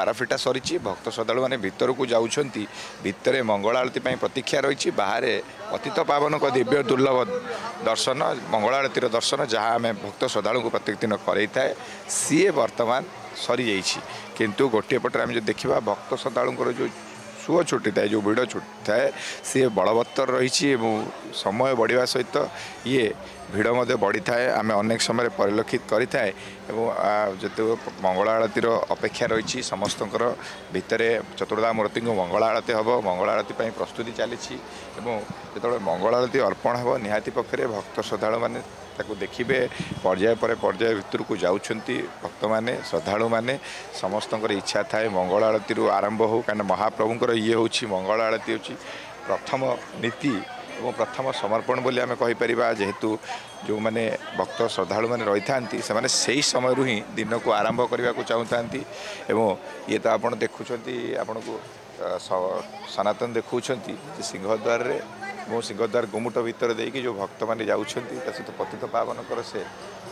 ବାରଫିଟା ସରିଛି ଭକ୍ତ ଶ୍ରଦ୍ଧାଳୁମାନେ ଭିତରକୁ ଯାଉଛନ୍ତି ଭିତରେ ମଙ୍ଗଳ ଆଳତୀ ପାଇଁ ପ୍ରତୀକ୍ଷା ରହିଛି ବାହାରେ ପତିତ ପାବନଙ୍କ ଦିବ୍ୟ ଦୁର୍ଲଭ ଦର୍ଶନ ମଙ୍ଗଳ ଆଳତୀର ଦର୍ଶନ ଯାହା ଆମେ ଭକ୍ତ ଶ୍ରଦ୍ଧାଳୁଙ୍କୁ ପ୍ରତ୍ୟେକ ଦିନ କରେଇଥାଏ ସିଏ ବର୍ତ୍ତମାନ ସରିଯାଇଛି। କିନ୍ତୁ ଗୋଟିଏ ପଟରେ ଆମେ ଯଦି ଦେଖିବା ଭକ୍ତ ଶ୍ରଦ୍ଧାଳୁଙ୍କର ଯେଉଁ ସୁଅ ଛୁଟିଥାଏ ଯେଉଁ ଭିଡ଼ ଛୁଟିଥାଏ ସିଏ ବଳବତ୍ତର ରହିଛି ଏବଂ ସମୟ ବଢ଼ିବା ସହିତ ଇଏ ଭିଡ଼ ମଧ୍ୟ ବଢ଼ିଥାଏ। ଆମେ ଅନେକ ସମୟରେ ପରିଲକ୍ଷିତ କରିଥାଏ ଏବଂ ଆ, ଯେତେବେଳେ ମଙ୍ଗଳ ଆଳତୀର ଅପେକ୍ଷା ରହିଛି ସମସ୍ତଙ୍କର ଭିତରେ ଚତୁର୍ଦ୍ଧା ମୂର୍ତ୍ତିଙ୍କୁ ମଙ୍ଗଳ ଆଳତୀ ହେବ ମଙ୍ଗଳ ଆଳତୀ ପାଇଁ ପ୍ରସ୍ତୁତି ଚାଲିଛି ଏବଂ ଯେତେବେଳେ ମଙ୍ଗଳ ଆଳତୀ ଅର୍ପଣ ହେବ ନିହାତି ପକ୍ଷରେ ଭକ୍ତ ଶ୍ରଦ୍ଧାଳୁମାନେ ତାକୁ ଦେଖିବେ ପର୍ଯ୍ୟାୟ ପରେ ପର୍ଯ୍ୟାୟ ଭିତରକୁ ଯାଉଛନ୍ତି ଭକ୍ତମାନେ ଶ୍ରଦ୍ଧାଳୁମାନେ। ସମସ୍ତଙ୍କର ଇଚ୍ଛା ଥାଏ ମଙ୍ଗଳ ଆଳତୀରୁ ଆରମ୍ଭ ହେଉ କାହିଁକିନା ମହାପ୍ରଭୁଙ୍କର ଇଏ ହେଉଛି ମଙ୍ଗଳ ଆଳତୀ ହେଉଛି ପ୍ରଥମ ନୀତି ଏବଂ ପ୍ରଥମ ସମର୍ପଣ ବୋଲି ଆମେ କହିପାରିବା। ଯେହେତୁ ଯେଉଁମାନେ ଭକ୍ତ ଶ୍ରଦ୍ଧାଳୁମାନେ ରହିଥାନ୍ତି ସେମାନେ ସେହି ସମୟରୁ ହିଁ ଦିନକୁ ଆରମ୍ଭ କରିବାକୁ ଚାହୁଁଥାନ୍ତି ଏବଂ ଇଏ ତ ଆପଣ ଦେଖୁଛନ୍ତି ଆପଣଙ୍କୁ ସନାତନ ଦେଖାଉଛନ୍ତି ଯେ ସିଂହଦ୍ୱାରରେ ଏବଂ ସିଂହଦ୍ୱାର ଗୁମୁଟ ଭିତରେ ଦେଇକି ଯେଉଁ ଭକ୍ତମାନେ ଯାଉଛନ୍ତି ତା ସହିତ ପତିତ ପାବନଙ୍କର ସେ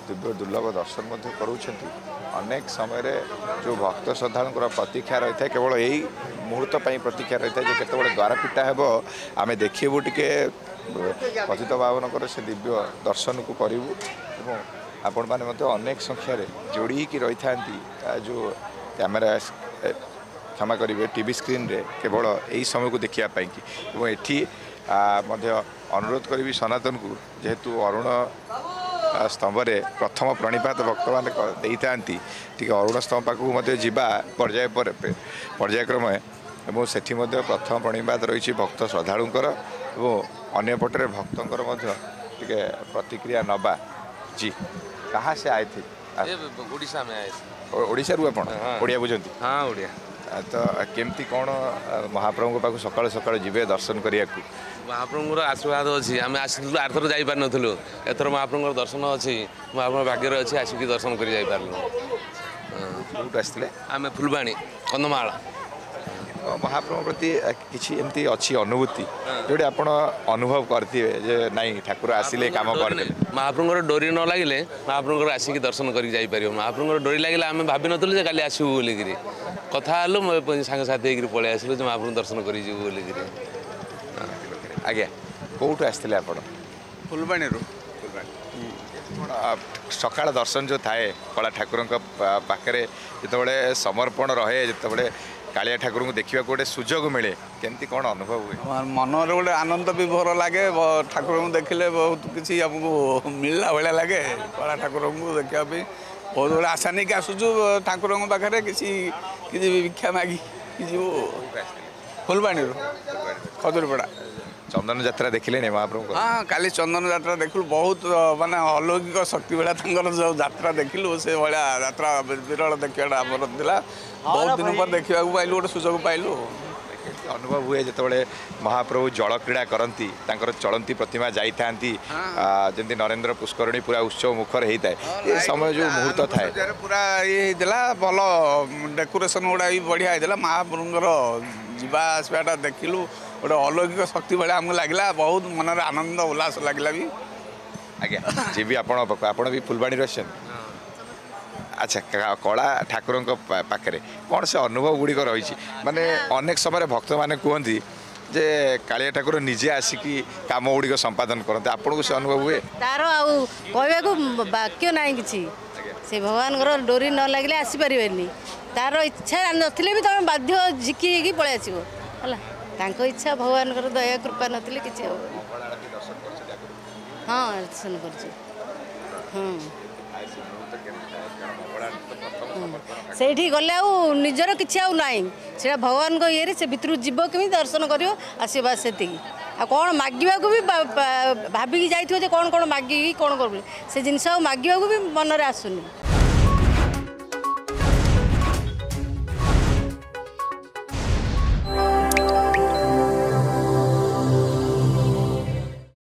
ଦିବ୍ୟ ଦୁର୍ଲଭ ଦର୍ଶନ ମଧ୍ୟ କରାଉଛନ୍ତି ଅନେକ ସମୟରେ ଯେଉଁ ଭକ୍ତ ଶ୍ରଦ୍ଧାଳୁଙ୍କର ପ୍ରତୀକ୍ଷା ରହିଥାଏ କେବଳ ଏଇ ମୁହୂର୍ତ୍ତ ପାଇଁ ପ୍ରତୀକ୍ଷା ରହିଥାଏ ଯେ କେତେବେଳେ ଦ୍ୱାର ଫିଟା ହେବ ଆମେ ଦେଖିବୁ ଟିକେ ପତିତ ପାବନଙ୍କର ସେ ଦିବ୍ୟ ଦର୍ଶନକୁ କରିବୁ। ଏବଂ ଆପଣମାନେ ମଧ୍ୟ ଅନେକ ସଂଖ୍ୟାରେ ଯୋଡ଼ି ହେଇକି ରହିଥାନ୍ତି ଆ, ଯେଉଁ କ୍ୟାମେରା ଏ, କ୍ଷମା କରିବେ ଟି ଭି ସ୍କ୍ରିନ୍ରେ କେବଳ ଏହି ସମୟକୁ ଦେଖିବା ପାଇଁକି। ଏବଂ ଏଠି ଆ, ମଧ୍ୟ ଅନୁରୋଧ କରିବି ସନାତନକୁ ଯେହେତୁ ଅରୁଣ ସ୍ତମ୍ଭରେ ପ୍ରଥମ ପ୍ରଣିପାତ ଭକ୍ତମାନେ ଦେଇଥାନ୍ତି ଟିକେ ଅରୁଣ ସ୍ତମ୍ଭ ପାଖକୁ ମଧ୍ୟ ଯିବା ପର୍ଯ୍ୟାୟ ପରେ ପର୍ଯ୍ୟାୟକ୍ରମେ ଏବଂ ସେଠି ମଧ୍ୟ ପ୍ରଥମ ପ୍ରଣିପାତ ରହିଛି ଭକ୍ତ ଶ୍ରଦ୍ଧାଳୁଙ୍କର ଏବଂ ଅନ୍ୟପଟରେ ଭକ୍ତଙ୍କର ମଧ୍ୟ ଟିକେ ପ୍ରତିକ୍ରିୟା ନେବା। ଜି ତାହା ସେ ଆଇଥିଲେ? ଓଡ଼ିଶାରୁ ଆପଣ? ଓଡ଼ିଆ ବୁଝନ୍ତି? ହଁ ଓଡ଼ିଆ। ତ କେମିତି କ'ଣ ମହାପ୍ରଭୁଙ୍କ ପାଖକୁ ସକାଳୁ ସକାଳୁ ଯିବେ ଦର୍ଶନ କରିବାକୁ? ମହାପ୍ରଭୁଙ୍କର ଆଶୀର୍ବାଦ ଅଛି। ଆମେ ଆସିଥିଲୁ ଆରଥର ଯାଇପାରିନଥିଲୁ। ଏଥର ମହାପ୍ରଭୁଙ୍କର ଦର୍ଶନ ଅଛି। ମହାପ୍ରଭୁଙ୍କ ଭାଗ୍ୟରେ ଅଛି ଆସିକି ଦର୍ଶନ କରି ଯାଇପାରିଲୁ। କେଉଁଠୁ ଆସିଥିଲେ? ଆମେ ଫୁଲବାଣୀ କନ୍ଧମାଳ। ମହାପ୍ରଭୁଙ୍କ ପ୍ରତି କିଛି ଏମିତି ଅଛି ଅନୁଭୂତି ଯେଉଁଠି ଆପଣ ଅନୁଭବ କରିଥିବେ ଯେ ନାଇଁ ଠାକୁର ଆସିଲେ କାମ କରିଦେଲେ ମହାପ୍ରଭୁଙ୍କର ଡୋରି ନ ଲାଗିଲେ ମହାପ୍ରଭୁଙ୍କର ଆସିକି ଦର୍ଶନ କରିକି ଯାଇପାରିବ। ମହାପ୍ରଭୁଙ୍କର ଡୋରି ଲାଗିଲେ ଆମେ ଭାବିନଥିଲୁ ଯେ କାଲି ଆସିବୁ ବୋଲିକିରି। କଥା ହେଲୁ ମୋ ସାଙ୍ଗସାଥି ହେଇକିରି ପଳେଇ ଆସିଲୁ ଯେ ମହାପ୍ରଭୁ ଦର୍ଶନ କରି ଯିବୁ ବୋଲିକିରି। ଆଜ୍ଞା କେଉଁଠୁ ଆସିଥିଲେ ଆପଣ? ଫୁଲବାଣୀରୁ। ସକାଳ ଦର୍ଶନ ଯେଉଁ ଥାଏ କଳା ଠାକୁରଙ୍କ ପାଖରେ ଯେତେବେଳେ ସମର୍ପଣ ରହେ ଯେତେବେଳେ କାଳିଆ ଠାକୁରଙ୍କୁ ଦେଖିବାକୁ ଗୋଟେ ସୁଯୋଗ ମିଳେ। କେମିତି କ'ଣ ଅନୁଭବ ହୁଏ? ଆମ ମନରେ ଗୋଟେ ଆନନ୍ଦ ବି ଭର ଲାଗେ ବ- ଠାକୁରଙ୍କୁ ଦେଖିଲେ ବହୁତ କିଛି ଆମକୁ ମିଳିଲା ଭଳିଆ ଲାଗେ କଳା ଠାକୁରଙ୍କୁ ଦେଖିବା ପାଇଁ। ବହୁତ ଗୁଡ଼େ ଆଶା ନେଇକି ଆସୁଛୁ ଠାକୁରଙ୍କ ପାଖରେ କିଛି କିଛି ଭିକ୍ଷା ମାଗି ଯିବୁ। ଫୁଲବାଣୀରୁ ଖଜୁରୀପଡ଼ା। ଚନ୍ଦନ ଯାତ୍ରା ଦେଖିଲେଣି ମହାପ୍ରଭୁଙ୍କ ହଁ କାଲି ଚନ୍ଦନ ଯାତ୍ରା ଦେଖିଲୁ ବହୁତ ମାନେ ଅଲୌକିକ ଶକ୍ତି ଭଳିଆ ତାଙ୍କର ଯେଉଁ ଯାତ୍ରା ଦେଖିଲୁ ସେ ଭଳିଆ ଯାତ୍ରା ବିରଳ ଦେଖିବାଟା ଆମର ଥିଲା ବହୁତ ଦିନ ପରେ ଦେଖିବାକୁ ପାଇଲୁ ଗୋଟେ ସୁଯୋଗ ପାଇଲୁ କେମିତି ଅନୁଭବ ହୁଏ ଯେତେବେଳେ ମହାପ୍ରଭୁ ଜଳ କ୍ରୀଡ଼ା କରନ୍ତି ତାଙ୍କର ଚଳନ୍ତି ପ୍ରତିମା ଯାଇଥାନ୍ତି ଆ, ଯେମିତି ନରେନ୍ଦ୍ର ପୁଷ୍କରଣୀ ପୁରା ଉତ୍ସବ ମୁଖର ହେଇଥାଏ ଏ ସମୟ ଯେଉଁ ମୁହୂର୍ତ୍ତ ଥାଏ ବଜାରରେ ପୁରା ଇଏ ହେଇଥିଲା ଭଲ ଡେକୋରେସନ ଗୁଡ଼ା ବି ବଢ଼ିଆ ହେଇଥିଲା ମହାପ୍ରଭୁଙ୍କର ଯିବା ଆସିବାଟା ଦେଖିଲୁ ଗୋଟେ ଅଲୌକିକ ଶକ୍ତି ଭଳିଆ ଆମକୁ ଲାଗିଲା ବହୁତ ମନରେ ଆନନ୍ଦ ଉଲ୍ଲାସ ଲାଗିଲା ବି। ଆଜ୍ଞା ଯିବି ଆପଣଙ୍କ ପାଖକୁ। ଆପଣ ବି ଫୁଲବାଣୀରୁ ଆସିଛନ୍ତି? ଆଚ୍ଛା କଳା ଠାକୁରଙ୍କ ପାଖରେ। କ'ଣ ସେ ଅନୁଭବ ଗୁଡ଼ିକ ରହିଛି? ମାନେ ଅନେକ ସମୟରେ ଭକ୍ତମାନେ କୁହନ୍ତି ଯେ କାଳିଆ ଠାକୁର ନିଜେ ଆସିକି କାମ ଗୁଡ଼ିକ ସମ୍ପାଦନ କରନ୍ତି। ଆପଣଙ୍କୁ ସେ ଅନୁଭବ ହୁଏ? ତାର ଆଉ କହିବାକୁ ବାକ୍ୟ ନାହିଁ କିଛି। ସେ ଭଗବାନଙ୍କର ଡୋରି ନ ଲାଗିଲେ ଆସିପାରିବେନି। ତାର ଇଚ୍ଛା ନଥିଲେ ବି ତମେ ବାଧ୍ୟ ଝିକି ହେଇକି ପଳେଇ ଆସିବ ହେଲା। ତାଙ୍କ ଇଚ୍ଛା ଭଗବାନଙ୍କର ଦୟା କୃପା ନଥିଲେ କିଛି ହବନି। ହଁ ଦର୍ଶନ କରୁଛୁ। ହଁ। ସେଇଠି ଗଲେ ଆଉ ନିଜର କିଛି ଆଉ ନାହିଁ। ସେଇଟା ଭଗବାନଙ୍କ ଇଏରେ ସେ ଭିତରକୁ ଯିବ କେମିତି ଦର୍ଶନ କରିବ ଆସିବ ସେତିକି। ଆଉ କ'ଣ ମାଗିବାକୁ ବା- ଭାବିକି ଯାଇଥିବ ଯେ କ'ଣ କ'ଣ ମାଗିକି କ'ଣ କରିବୁ। ସେ ଜିନିଷ ଆଉ ମାଗିବାକୁ ବି ମନରେ ଆସୁନି।